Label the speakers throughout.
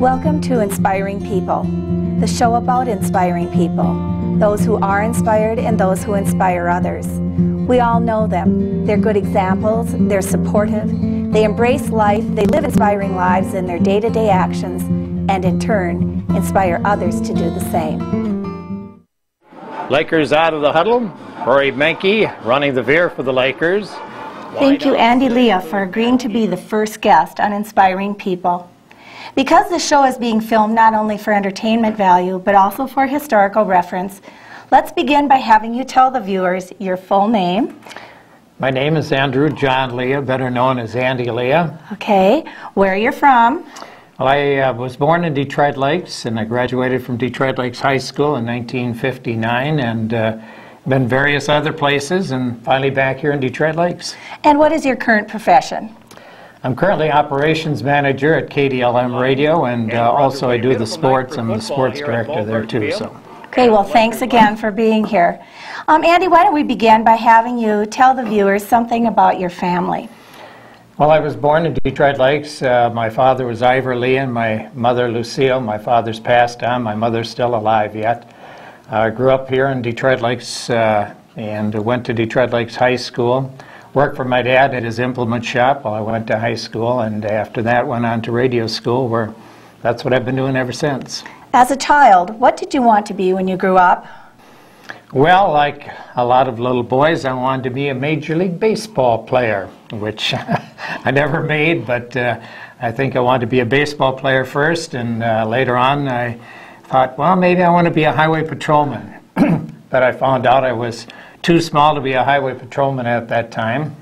Speaker 1: Welcome to Inspiring People, the show about inspiring people, those who are inspired and those who inspire others. We all know them. They're good examples, they're supportive, they embrace life, they live inspiring lives in their day to day actions, and in turn, inspire others to do the same.
Speaker 2: Lakers out of the huddle. Rory Menke running the veer for the Lakers.
Speaker 1: Thank you, Andy Leah, for agreeing to be the first guest on Inspiring People. Because the show is being filmed not only for entertainment value, but also for historical reference, let's begin by having you tell the viewers your full name.
Speaker 2: My name is Andrew John Leah, better known as Andy Leah.
Speaker 1: Okay, where are you're from.
Speaker 2: Well, I uh, was born in Detroit Lakes, and I graduated from Detroit Lakes High School in 1959, and uh, been various other places, and finally back here in Detroit Lakes.
Speaker 1: And what is your current profession?
Speaker 2: I'm currently operations manager at KDLM Radio, and uh, also I do the sports. I'm the sports director there too. So.
Speaker 1: Okay, well, thanks again for being here. Um, Andy, why don't we begin by having you tell the viewers something about your family?
Speaker 2: Well, I was born in Detroit Lakes. Uh, my father was Ivor Leah and my mother Lucille. My father's passed on. My mother's still alive yet. I grew up here in Detroit Lakes uh, and went to Detroit Lakes High School worked for my dad at his implement shop while I went to high school, and after that went on to radio school, where that's what I've been doing ever since.
Speaker 1: As a child, what did you want to be when you grew up?
Speaker 2: Well, like a lot of little boys, I wanted to be a Major League Baseball player, which I never made, but uh, I think I wanted to be a baseball player first, and uh, later on I thought, well, maybe I want to be a highway patrolman. but I found out I was too small to be a highway patrolman at that time.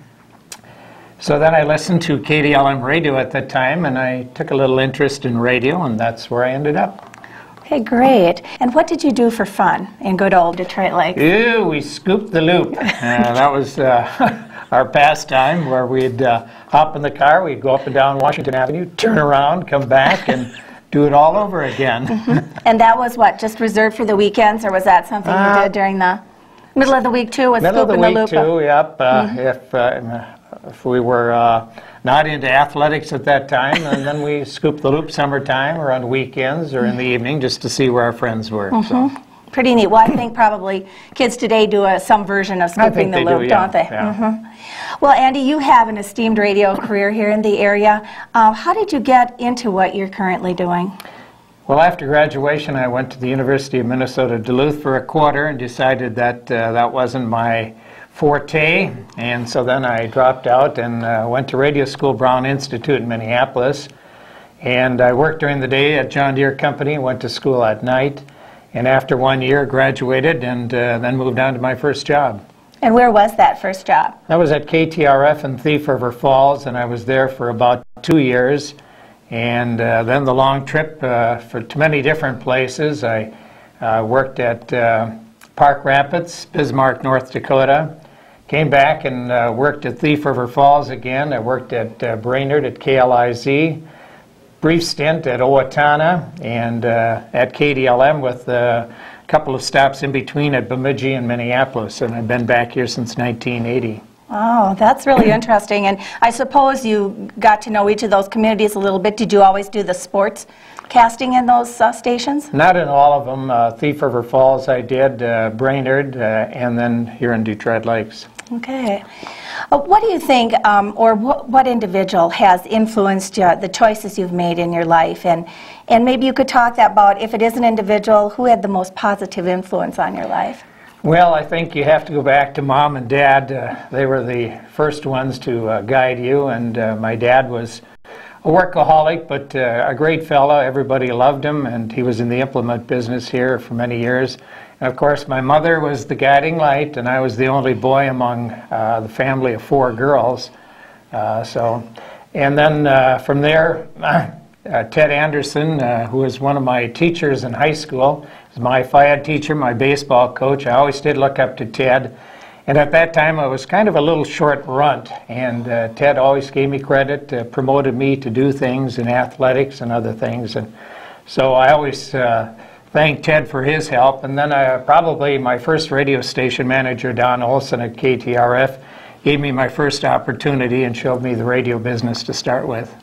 Speaker 2: So then I listened to KDLM radio at that time, and I took a little interest in radio, and that's where I ended up.
Speaker 1: Okay, great. And what did you do for fun in good old Detroit Lakes?
Speaker 2: Ew, we scooped the loop. uh, that was uh, our pastime where we'd uh, hop in the car, we'd go up and down Washington Avenue, turn around, come back, and do it all over again.
Speaker 1: Mm-hmm. And that was what, just reserved for the weekends, or was that something you uh, did during the Middle of the week too,
Speaker 2: Middle of the
Speaker 1: week
Speaker 2: the too, yep. Uh, mm-hmm. If uh, if we were uh, not into athletics at that time, and then we scooped the loop summertime or on weekends or in the evening just to see where our friends were.
Speaker 1: Mm-hmm. So. Pretty neat. Well, I think probably kids today do a, some version of scooping the loop,
Speaker 2: do,
Speaker 1: yeah. don't they?
Speaker 2: Yeah. Mm-hmm.
Speaker 1: Well, Andy, you have an esteemed radio career here in the area. Uh, how did you get into what you're currently doing?
Speaker 2: Well, after graduation, I went to the University of Minnesota Duluth for a quarter and decided that uh, that wasn't my forte. And so then I dropped out and uh, went to radio school, Brown Institute in Minneapolis. And I worked during the day at John Deere Company, went to school at night. And after one year, graduated and uh, then moved on to my first job.
Speaker 1: And where was that first job?
Speaker 2: That was at KTRF in Thief River Falls, and I was there for about two years. And uh, then the long trip uh, for to many different places. I uh, worked at uh, Park Rapids, Bismarck, North Dakota. Came back and uh, worked at Thief River Falls again. I worked at uh, Brainerd at KLIZ. Brief stint at Owatonna and at KDLM with a couple of stops in between at Bemidji and Minneapolis. And I've been back here since 1980.
Speaker 1: Oh, that's really interesting. And I suppose you got to know each of those communities a little bit. Did you always do the sports casting in those uh, stations?
Speaker 2: Not in all of them. Uh, Thief River Falls I did, uh, Brainerd, uh, and then here in Detroit Lakes.
Speaker 1: Okay. Uh, what do you think, um, or wh what individual has influenced the choices you've made in your life? And, and maybe you could talk about, if it is an individual, who had the most positive influence on your life?
Speaker 2: Well, I think you have to go back to mom and dad. Uh, they were the first ones to uh, guide you, and uh, my dad was a workaholic, but uh, a great fellow. Everybody loved him, and he was in the implement business here for many years. And of course, my mother was the guiding light, and I was the only boy among uh, the family of four girls. Uh, so, and then from there, Ted Anderson, who was one of my teachers in high school, my Phy Ed teacher, my baseball coach. I always did look up to Ted. And at that time, I was kind of a little short runt, and uh, Ted always gave me credit, uh, promoted me to do things in athletics and other things. And so I always uh, thank Ted for his help. And then I, probably my first radio station manager, Don Olson at KTRF, gave me my first opportunity and showed me the radio business to start with.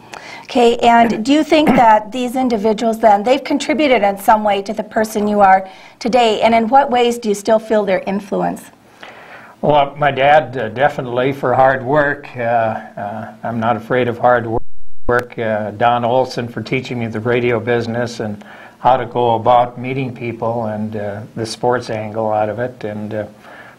Speaker 1: Okay, and do you think that these individuals then, they've contributed in some way to the person you are today, and in what ways do you still feel their influence?
Speaker 2: Well, my dad uh, definitely for hard work. Uh, uh, I'm not afraid of hard work. Uh, Don Olson for teaching me the radio business and how to go about meeting people and uh, the sports angle out of it. And uh,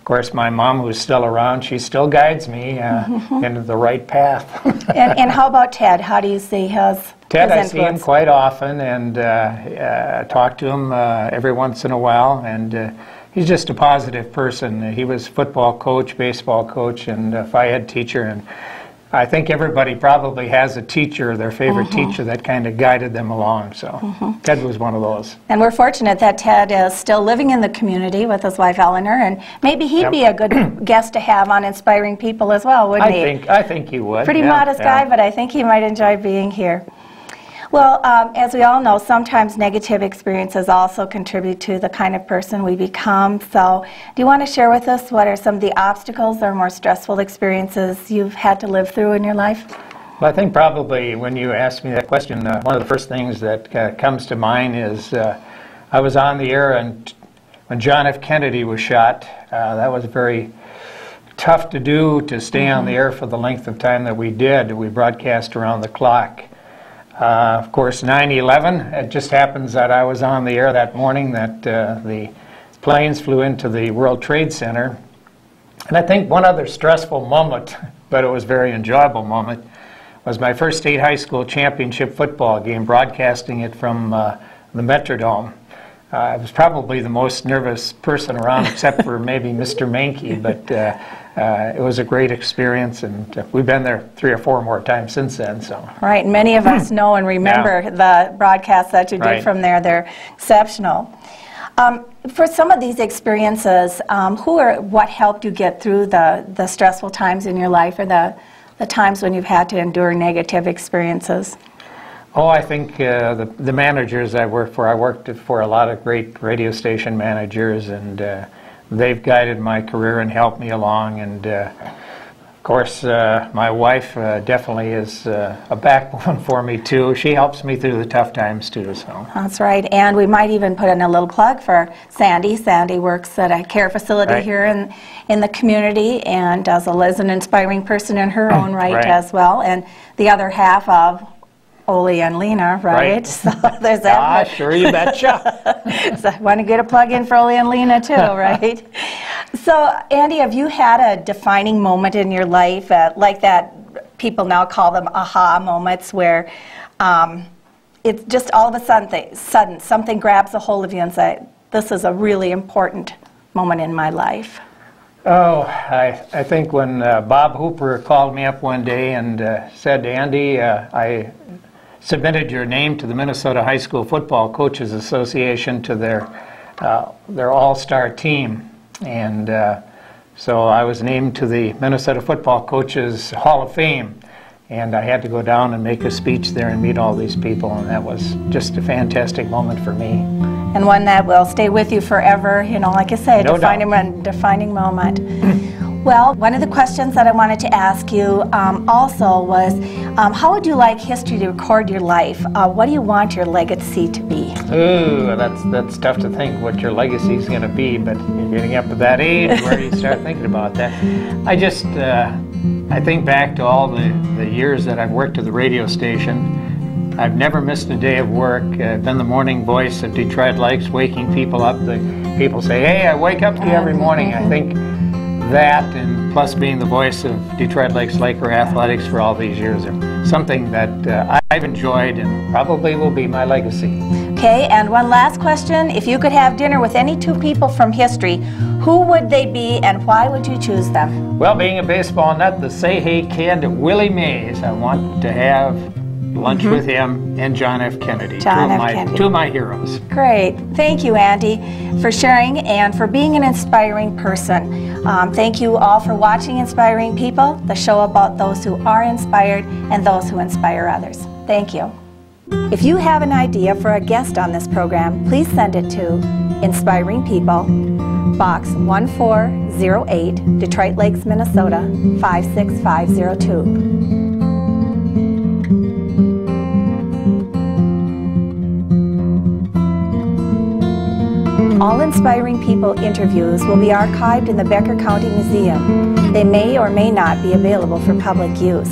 Speaker 2: of course, my mom, who's still around, she still guides me uh, mm-hmm. into the right path.
Speaker 1: and, and, how about Ted? How do you see his?
Speaker 2: Ted,
Speaker 1: his
Speaker 2: I see him quite often and uh, uh, talk to him uh, every once in a while, and uh, he's just a positive person. He was football coach, baseball coach, and uh, Phy Ed teacher, and I think everybody probably has a teacher, their favorite mm-hmm. teacher, that kind of guided them along. So mm-hmm. Ted was one of those.
Speaker 1: And we're fortunate that Ted is still living in the community with his wife Eleanor, and maybe he'd yep. be a good guest to have on Inspiring People as well, wouldn't
Speaker 2: I
Speaker 1: he?
Speaker 2: I think I think he would.
Speaker 1: Pretty
Speaker 2: yeah,
Speaker 1: modest
Speaker 2: yeah.
Speaker 1: guy, but I think he might enjoy being here. Well, um, as we all know, sometimes negative experiences also contribute to the kind of person we become. So, do you want to share with us what are some of the obstacles or more stressful experiences you've had to live through in your life?
Speaker 2: Well, I think probably when you ask me that question, uh, one of the first things that uh, comes to mind is uh, I was on the air and when John F. Kennedy was shot. Uh, that was very tough to do to stay mm-hmm. on the air for the length of time that we did. We broadcast around the clock. Uh, of course, 9-11, it just happens that I was on the air that morning that uh, the planes flew into the World Trade Center. And I think one other stressful moment, but it was very enjoyable moment, was my first state high school championship football game, broadcasting it from uh, the Metrodome. Uh, I was probably the most nervous person around, except for maybe Mr. Mankey, but uh, it was a great experience, and uh, we've been there three or four more times since then. So
Speaker 1: right, many of us know and remember yeah. the broadcasts that you did right. from there. They're exceptional. Um, for some of these experiences, um, who or what helped you get through the, the stressful times in your life, or the the times when you've had to endure negative experiences?
Speaker 2: Oh, I think uh, the, the managers I worked for, I worked for a lot of great radio station managers, and uh, they've guided my career and helped me along. And uh, of course, uh, my wife uh, definitely is uh, a backbone for me too. She helps me through the tough times too. So
Speaker 1: that's right. And we might even put in a little plug for Sandy. Sandy works at a care facility right. here in in the community and does a, as an inspiring person in her own right, right, as well. And the other half of Ole and Lena, right? right. So there's that.
Speaker 2: Ah, sure, you betcha.
Speaker 1: so I want to get a plug in for Ole and Lena too, right? so, Andy, have you had a defining moment in your life, uh, like that? People now call them aha moments, where um, it's just all of a sudden, th- sudden something grabs a hold of you and say, "This is a really important moment in my life."
Speaker 2: Oh, I, I think when uh, Bob Hooper called me up one day and uh, said, Andy, uh, I submitted your name to the Minnesota High School Football Coaches Association to their uh, their all-star team, and uh, so I was named to the Minnesota Football Coaches Hall of Fame, and I had to go down and make a speech there and meet all these people, and that was just a fantastic moment for me.
Speaker 1: And one that will stay with you forever. You know, like I say, no defining, defining moment. Well, one of the questions that I wanted to ask you um, also was um, how would you like history to record your life? Uh, what do you want your legacy to be?
Speaker 2: Ooh, that's, that's tough to think what your legacy is going to be, but you're getting up to that age where you start thinking about that. I just, uh, I think back to all the, the years that I've worked at the radio station. I've never missed a day of work. I've been the morning voice of Detroit Lakes, waking people up. The people say, hey, I wake up to you every morning. I think that and plus being the voice of Detroit Lakes Laker Athletics for all these years are something that uh, I've enjoyed and probably will be my legacy.
Speaker 1: Okay, and one last question. If you could have dinner with any two people from history, who would they be and why would you choose them?
Speaker 2: Well, being a baseball nut, the say hey kid, Willie Mays, I want to have lunch mm-hmm. with him and John F. Kennedy.
Speaker 1: John
Speaker 2: two
Speaker 1: F.
Speaker 2: My,
Speaker 1: Kennedy.
Speaker 2: Two of my heroes.
Speaker 1: Great. Thank you, Andy, for sharing and for being an inspiring person. Um, thank you all for watching Inspiring People, the show about those who are inspired and those who inspire others. Thank you. If you have an idea for a guest on this program, please send it to Inspiring People Box 1408, Detroit Lakes, Minnesota 56502. All Inspiring People interviews will be archived in the Becker County Museum. They may or may not be available for public use.